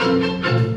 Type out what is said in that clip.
Música